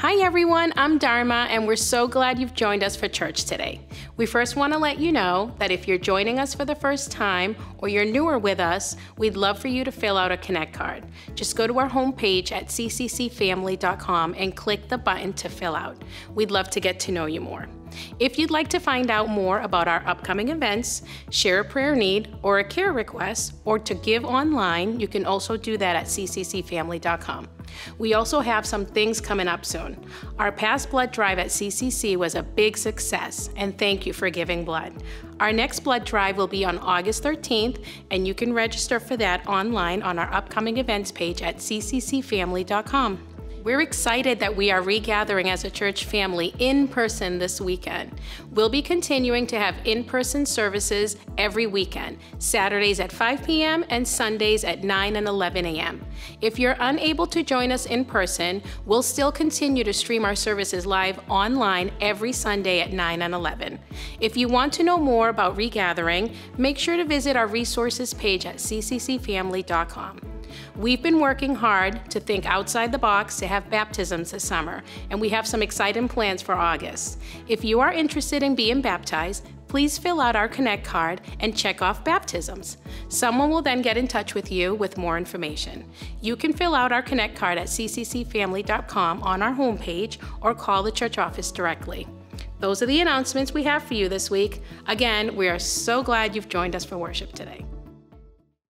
Hi everyone, I'm Dharma and we're so glad you've joined us for church today. We first want to let you know that if you're joining us for the first time or you're newer with us, we'd love for you to fill out a Connect card. Just go to our homepage at cccfamily.com and click the button to fill out. We'd love to get to know you more. If you'd like to find out more about our upcoming events, share a prayer need or a care request, or to give online, you can also do that at cccfamily.com. We also have some things coming up soon. Our past blood drive at CCC was a big success, and thank you for giving blood. Our next blood drive will be on August 13th, and you can register for that online on our upcoming events page at cccfamily.com. We're excited that we are regathering as a church family in person this weekend. We'll be continuing to have in person services every weekend, Saturdays at 5 p.m. and Sundays at 9 and 11 a.m. If you're unable to join us in person, we'll still continue to stream our services live online every Sunday at 9 and 11. If you want to know more about regathering, make sure to visit our resources page at cccfamily.com. We've been working hard to think outside the box to have baptisms this summer, and we have some exciting plans for August. If you are interested in being baptized, please fill out our Connect card and check off baptisms. Someone will then get in touch with you with more information. You can fill out our Connect card at cccfamily.com on our homepage or call the church office directly. Those are the announcements we have for you this week. Again, we are so glad you've joined us for worship today.